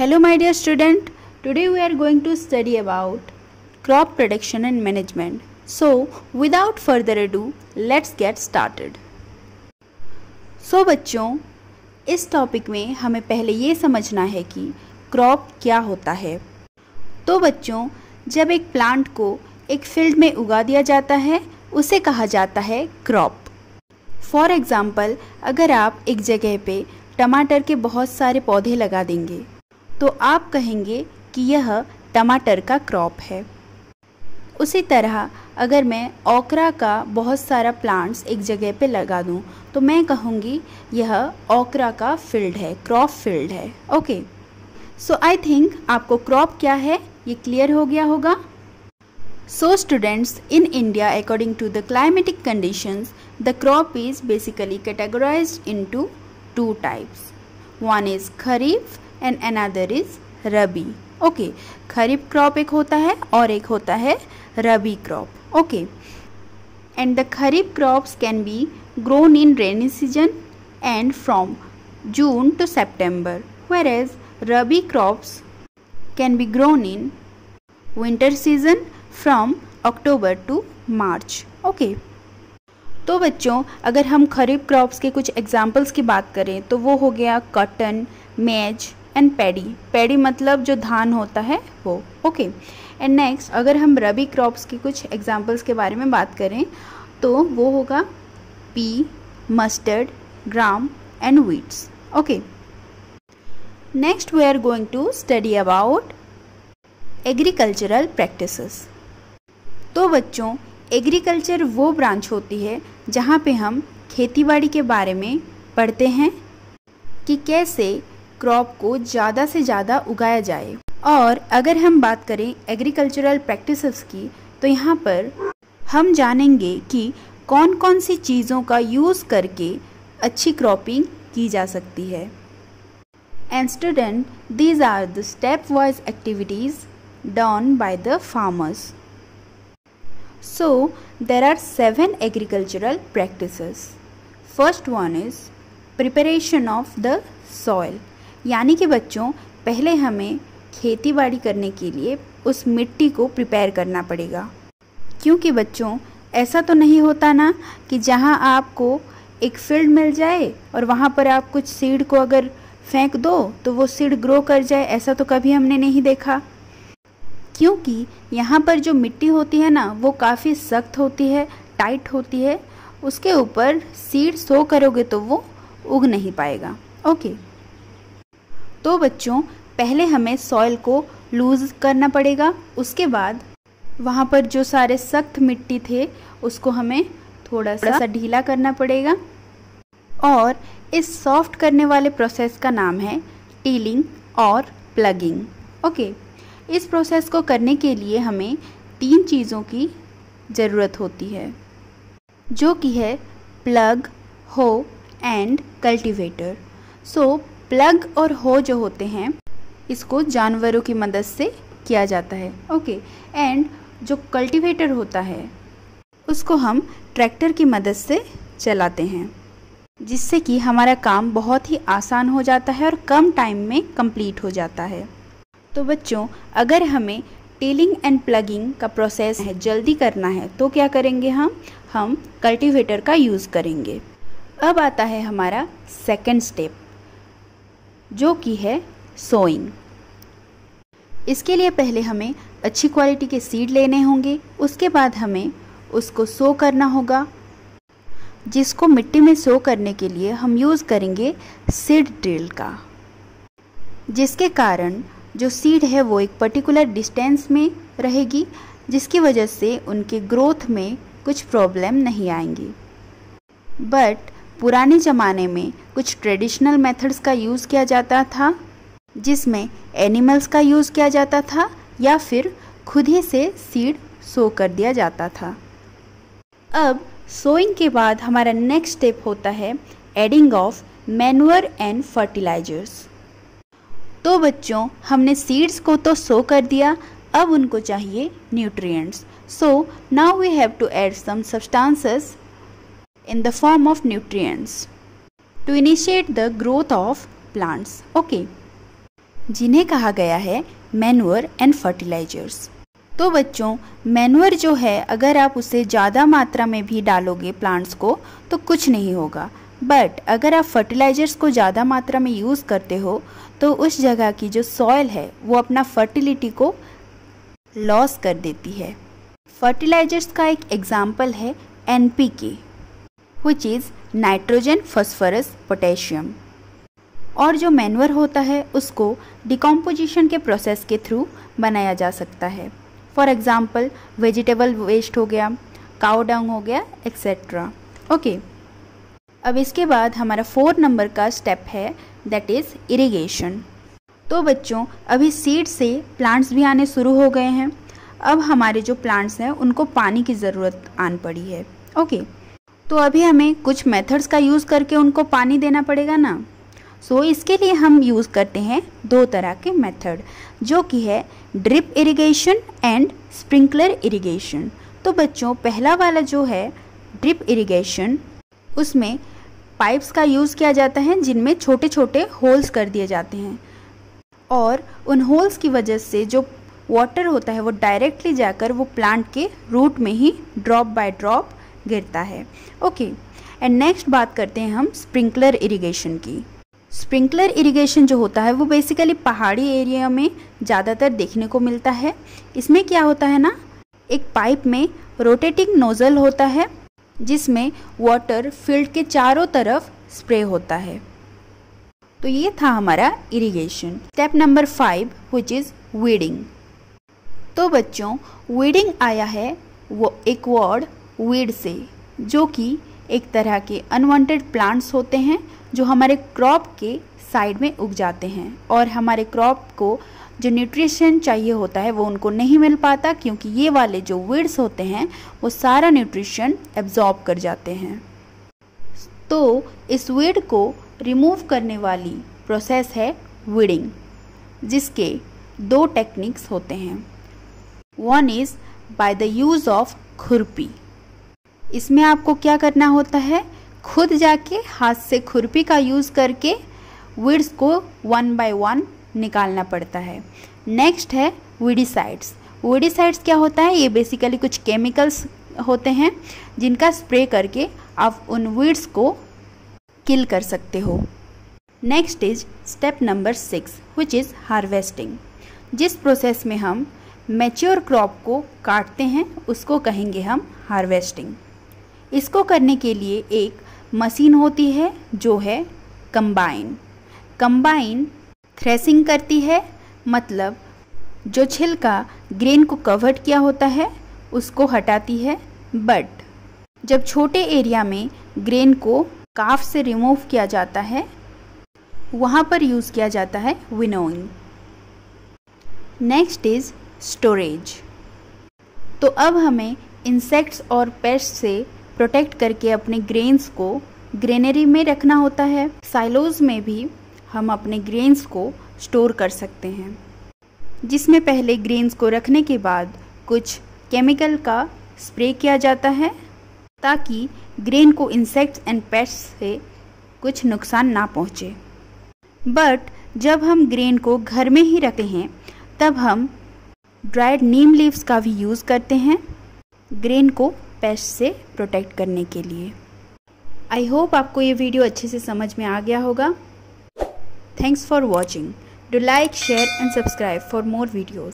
Hello my dear student today we are going to study about crop production and management so without further do let's get started so बच्चों, इस topic में हमें पहले ये समझना है कि क्रॉप क्या होता है। तो बच्चों, जब एक प्लांट को एक फ़ील्ड में उगा दिया जाता है, उसे कहा जाता है क्रॉप फॉर एग्ज़ाम्पल अगर आप एक जगह पर टमाटर के बहुत सारे पौधे लगा देंगे तो आप कहेंगे कि यह टमाटर का क्रॉप है। उसी तरह, अगर मैं ओकरा का बहुत सारा प्लांट्स एक जगह पे लगा दूँ तो मैं कहूँगी, यह ओकरा का फ़ील्ड है क्रॉप फ़ील्ड है। ओके सो आई थिंक आपको क्रॉप क्या है? ये क्लियर हो गया होगा? So students in India according to the climatic conditions the crop is basically categorized into two types one is kharif and another is rabi okay kharif crop एक होता है और एक होता है rabi crop okay and the kharif crops can be grown in rainy season and from June to September whereas rabi crops can be grown in winter season from October to March okay तो बच्चों, अगर हम खरीफ crops के कुछ examples की बात करें तो वो हो गया cotton maize and paddy. Paddy मतलब जो धान होता है, वो। ओके। एंड नेक्स्ट, अगर हम रबी क्रॉप्स की कुछ एग्जाम्पल्स के बारे में बात करें तो वो होगा pea mustard gram and wheats okay. Next we are going to study about agricultural practices तो बच्चों एग्रीकल्चर वो ब्रांच होती है, जहाँ पे हम खेतीबाड़ी के बारे में पढ़ते हैं कि कैसे क्रॉप को ज़्यादा से ज़्यादा उगाया जाए। और अगर हम बात करें एग्रीकल्चरल प्रैक्टिसेस की तो यहाँ पर हम जानेंगे कि कौन कौन सी चीज़ों का यूज़ करके अच्छी क्रॉपिंग की जा सकती है। And student these are the stepwise activities done by the farmers so there are seven agricultural practices first one is preparation of the soil यानी कि बच्चों, पहले हमें खेती बाड़ी करने के लिए उस मिट्टी को प्रिपेयर करना पड़ेगा। क्योंकि बच्चों, ऐसा तो नहीं होता ना कि जहाँ आपको एक फ़ील्ड मिल जाए और वहाँ पर आप कुछ सीड को अगर फेंक दो तो वो सीड ग्रो कर जाए, ऐसा तो कभी हमने नहीं देखा। क्योंकि यहाँ पर जो मिट्टी होती है ना, वो काफ़ी सख्त होती है टाइट होती है, उसके ऊपर सीड सो करोगे तो वो उग नहीं पाएगा। ओके तो बच्चों पहले हमें सॉइल को लूज़ करना पड़ेगा। उसके बाद वहाँ पर जो सारे सख्त मिट्टी थे उसको हमें थोड़ा सा, ढीला करना पड़ेगा। और इस सॉफ्ट करने वाले प्रोसेस का नाम है टीलिंग और प्लगिंग ओके इस प्रोसेस को करने के लिए हमें तीन चीज़ों की ज़रूरत होती है जो कि है प्लग हो एंड कल्टीवेटर सो प्लग और हो जो होते हैं, इसको जानवरों की मदद से किया जाता है। ओके, एंड जो कल्टीवेटर होता है, उसको हम ट्रैक्टर की मदद से चलाते हैं, जिससे कि हमारा काम बहुत ही आसान हो जाता है और कम टाइम में कंप्लीट हो जाता है। तो बच्चों, अगर हमें टेलिंग एंड प्लगिंग का प्रोसेस है, जल्दी करना है तो क्या करेंगे हम? हम कल्टीवेटर का यूज़ करेंगे। अब आता है हमारा सेकेंड स्टेप जो कि है सोइंग इसके लिए पहले हमें अच्छी क्वालिटी के सीड लेने होंगे, उसके बाद हमें उसको सो करना होगा, जिसको मिट्टी में सो करने के लिए हम यूज़ करेंगे सीड ड्रिल का, जिसके कारण जो सीड है वो एक पर्टिकुलर डिस्टेंस में रहेगी, जिसकी वजह से उनके ग्रोथ में कुछ प्रॉब्लम नहीं आएँगी. बट पुराने ज़माने में कुछ ट्रेडिशनल मेथड्स का यूज़ किया जाता था, जिसमें एनिमल्स का यूज़ किया जाता था या फिर खुद ही से सीड सो कर दिया जाता था। अब सोइंग के बाद हमारा नेक्स्ट स्टेप होता है adding of manure and fertilisers. तो बच्चों, हमने सीड्स को तो सो कर दिया, अब उनको चाहिए nutrients. So now we have to add some substances in the form of nutrients to initiate the growth of plants. Okay. जिन्हें कहा गया है मैनुअर एंड फर्टिलाइजर्स तो बच्चों मैनुअर जो है, अगर आप उसे ज़्यादा मात्रा में भी डालोगे प्लांट्स को तो कुछ नहीं होगा बट अगर आप फर्टिलाइजर्स को ज़्यादा मात्रा में यूज़ करते हो तो उस जगह की जो सॉयल है, वो अपना फर्टिलिटी को लॉस कर देती है फर्टिलाइजर्स का एक एग्ज़ाम्पल है N P K which is nitrogen phosphorus potassium और जो मैनुअर होता है, उसको डिकम्पोजिशन के प्रोसेस के थ्रू बनाया जा सकता है। फॉर एग्ज़ाम्पल वेजिटेबल वेस्ट हो गया काउ डाउन हो गया एक्सेट्रा ओके अब इसके बाद हमारा फोर नंबर का स्टेप है दैट इज़ इरिगेशन तो बच्चों, अभी सीड से प्लांट्स भी आने शुरू हो गए हैं। अब हमारे जो प्लांट्स हैं, उनको पानी की ज़रूरत आन पड़ी है। ओके तो अभी हमें कुछ मेथड्स का यूज़ करके उनको पानी देना पड़ेगा ना? सो so, इसके लिए हम यूज़ करते हैं दो तरह के मेथड जो कि है drip irrigation and sprinkler irrigation तो बच्चों पहला वाला जो है ड्रिप इरिगेशन उसमें पाइप्स का यूज़ किया जाता है जिनमें छोटे छोटे होल्स कर दिए जाते हैं। और उन होल्स की वजह से जो वाटर होता है वो डायरेक्टली जाकर वो प्लांट के रूट में ही ड्रॉप बाय ड्रॉप गिरता है। ओके एंड नेक्स्ट बात करते हैं हम स्प्रिंकलर इरिगेशन की। स्प्रिंकलर इरिगेशन जो होता है, वो बेसिकली पहाड़ी एरिया में ज़्यादातर देखने को मिलता है। इसमें क्या होता है ना, एक पाइप में रोटेटिंग नोज़ल होता है, जिसमें वाटर फ़ील्ड के चारों तरफ़ स्प्रे होता है। तो ये था हमारा irrigation step number five which is weeding तो बच्चों वीडिंग आया है, वो एक वर्ड वीड से, जो कि एक तरह के अनवांटेड प्लांट्स होते हैं, जो हमारे क्रॉप के साइड में उग जाते हैं। और हमारे क्रॉप को जो न्यूट्रिशन चाहिए होता है, वो उनको नहीं मिल पाता, क्योंकि ये वाले जो वीड्स होते हैं, वो सारा न्यूट्रिशन एब्जॉर्ब कर जाते हैं। तो इस वीड को रिमूव करने वाली प्रोसेस है वीडिंग जिसके दो टेक्निक्स होते हैं। One is by the use of khurpi. इसमें आपको क्या करना होता है? खुद जाके हाथ से खुरपी का यूज़ करके वीड्स को वन बाय वन निकालना पड़ता है। नेक्स्ट है वीडिसाइड्स वीडिसाइड्स क्या होता है? ये बेसिकली कुछ केमिकल्स होते हैं, जिनका स्प्रे करके आप उन वीड्स को किल कर सकते हो। Next is step number six which is harvesting जिस प्रोसेस में हम मैच्योर क्रॉप को काटते हैं, उसको कहेंगे हम हार्वेस्टिंग इसको करने के लिए एक मशीन होती है, जो है कंबाइन। कंबाइन थ्रेसिंग करती है मतलब जो छिलका ग्रेन को कवर्ड किया होता है, उसको हटाती है बट। जब छोटे एरिया में ग्रेन को काफ से रिमूव किया जाता है, वहाँ पर यूज़ किया जाता है विनोइंग। Next is storage. तो अब हमें इंसेक्ट्स और पेस्ट से प्रोटेक्ट करके अपने ग्रेन्स को ग्रेनरी में रखना होता है। साइलोज में भी हम अपने ग्रेन्स को स्टोर कर सकते हैं। जिसमें पहले ग्रेन्स को रखने के बाद कुछ केमिकल का स्प्रे किया जाता है, ताकि ग्रेन को इंसेक्ट्स एंड पेस्ट से कुछ नुकसान ना पहुँचे। बट जब हम ग्रेन को घर में ही रखते हैं, तब हम ड्राइड नीम लीव्स का भी यूज़ करते हैं। ग्रेन को पेस्ट से प्रोटेक्ट करने के लिए। आई होप आपको ये वीडियो अच्छे से समझ में आ गया होगा। Thanks for watching do like share and subscribe for more videos